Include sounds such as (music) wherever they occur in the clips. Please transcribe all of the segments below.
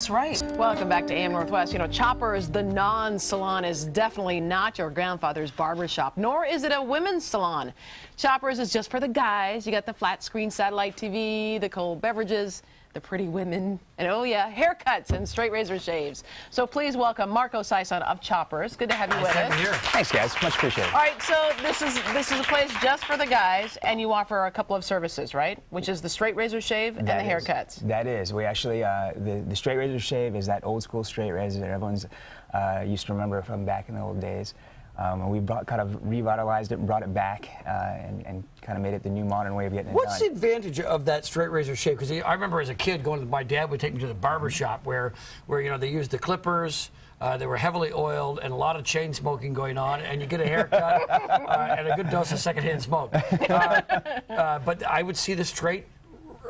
That's right. Welcome back to AM Northwest. You know, Choppers, the non-salon, is definitely not your grandfather's barber shop, nor is it a women's salon. Choppers is just for the guys. You got the flat screen satellite TV, the cold beverages, the pretty women, and oh yeah, haircuts and straight razor shaves. So please welcome Marco Sison of Choppers. Good to have you nice with us. Here. Thanks, guys. Much appreciated. All right, so this is this is a place just for the guys, and you offer a couple of services, right? Which is the straight razor shave and the That is- haircuts. That is. We actually, uh, the, the straight razor shave is that old school straight razor that everyone's uh, used to remember from back in the old days. Um, and we brought, kind of revitalized it, and brought it back, uh, and, and kind of made it the new modern way of getting it What's the advantage of that straight razor shave? Because I remember as a kid going to my dad would take me to the barber shop where, where you know they used the clippers. Uh, they were heavily oiled and a lot of chain smoking going on, and you get a haircut (laughs) uh, and a good dose of secondhand smoke. Uh, uh, but I would see the straight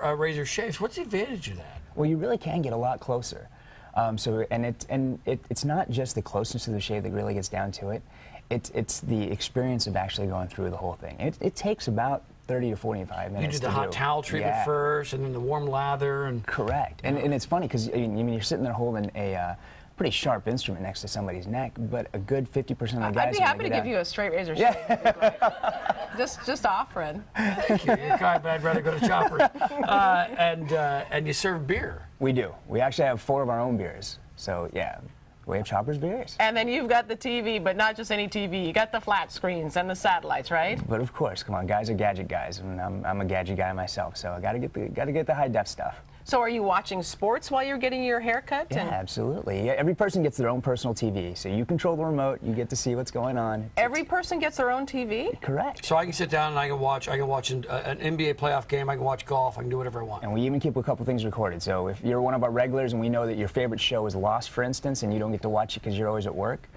uh, razor shaves. What's the advantage of that? Well, you really can get a lot closer. Um, so, and it and it, it's not just the closeness of the shave that really gets down to it. It's it's the experience of actually going through the whole thing. It, it takes about 30 to 45 minutes. You do the to hot towel treatment Yeah. first, and then the warm lather, and Correct. And, and it's funny because I mean, you're sitting there holding a uh, pretty sharp instrument next to somebody's neck, but a good 50% of the guys. I'd be happy to gonna give get you a straight razor shave. if like. (laughs) just just offering. thank you. You're kind, but I'd rather go to Choppers. (laughs) Uh, and uh, and you serve beer. We do. We actually have four of our own beers. So yeah, we have Choppers beers. And then you've got the TV, but not just any TV. You got the flat screens and the satellites, right? But of course, come on, guys are gadget guys, and I'm, I'm a gadget guy myself, so I gotta get the gotta get the high def stuff. So are you watching sports while you're getting your haircut? Yeah, And absolutely. Yeah, every person gets their own personal TV, so you control the remote, you get to see what's going on. It's- every person gets their own TV? correct. So I can sit down and I can watch. I can watch an, uh, an NBA playoff game. I can watch golf. I can do whatever I want. And we even keep a couple things recorded. So if you're one of our regulars and we know that your favorite show is Lost, for instance, and you don't get to watch it because you're always at work,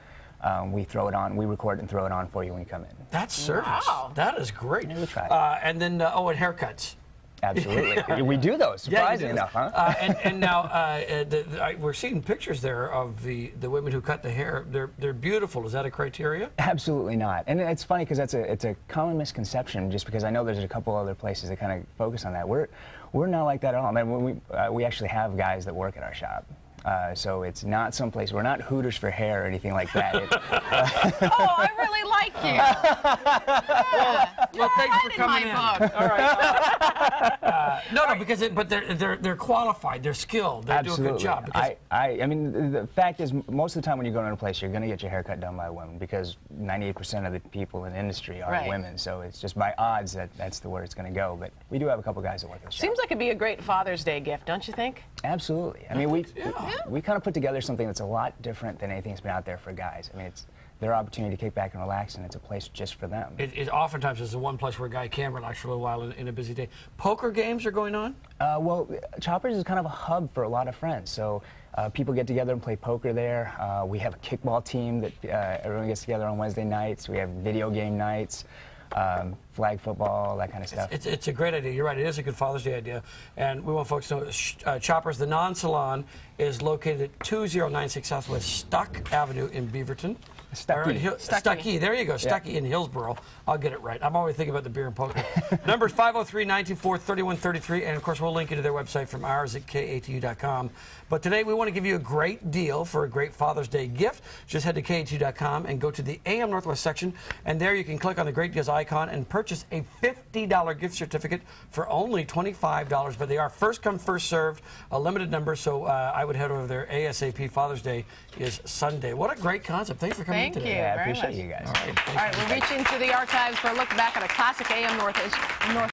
um, we throw it on, we record it and throw it on for you when you come in. That's service. Wow. That is great. Yeah, we try. Uh, and then uh, oh, and haircuts. Absolutely. (laughs) we do those, Yeah, do. enough, huh? Uh, and, and now uh, uh, the, the, I, we're seeing pictures there of the, the women who cut the hair. They're they're beautiful. Is that a criteria? Absolutely not. And it's funny because that's a it's a common misconception. Just because I know there's a couple other places that kind of focus on that. We're we're not like that at all. I mean, we uh, we actually have guys that work at our shop. Uh, so it's not someplace. We're not Hooters for hair or anything like that. (laughs) It, oh, I really like you. Yeah. (laughs) Well, thanks for coming my in. All right. (laughs) Uh, no, no, because it, but they're they're they're qualified. They're skilled. They do a good job. Because I, I, I mean, the, the fact is, most of the time when you go into a place, you're going to get your hair cut done by a woman because 98% of the people in the industry are Right. women. So it's just by odds that that's the where it's going to go. But we do have a couple guys that work at the shop. Seems like it'd be a great Father's Day gift, don't you think? Absolutely. I mean, we, Yeah. we, we kind of put together something that's a lot different than anything that's been out there for guys. I mean, it's their opportunity to kick back and relax, and it's a place just for them. it, it oftentimes is the one place where a guy can relax for a little while in, in a busy day. Poker games are going on. Uh, well, Choppers is kind of a hub for a lot of friends. So uh, people get together and play poker there. Uh, we have a kickball team that uh, everyone gets together on Wednesday nights. We have video game nights, um, flag football, that kind of stuff. It's, it's a great idea. You're right. It is a good Father's Day idea. And we want folks to know uh, Choppers, the non salon, is located at 2096 Southwest Stuck Avenue in Beaverton. Stuckey. Or Hill- Stuckey. Stuckey. There you go. Stuckey in Hillsboro. I'll get it right. I'm always thinking about the beer and poker. (laughs) Number is 503 924 3133. And of course, we'll link you to their website from ours at katu.com. But today, we want to give you a great deal for a great Father's Day gift. Just head to katu.com and go to the AM Northwest section. And there you can click on the Great Deals icon and purchase a $50 gift certificate for only $25. But they are first come, first served, a limited number. So uh, I would head over there ASAP. Father's Day is Sunday. What a great concept. Thanks for coming Thank in today. you. I very appreciate much. you guys. All right. All right, we're reaching into the archives for a look back at a classic AM Northwest, Northwest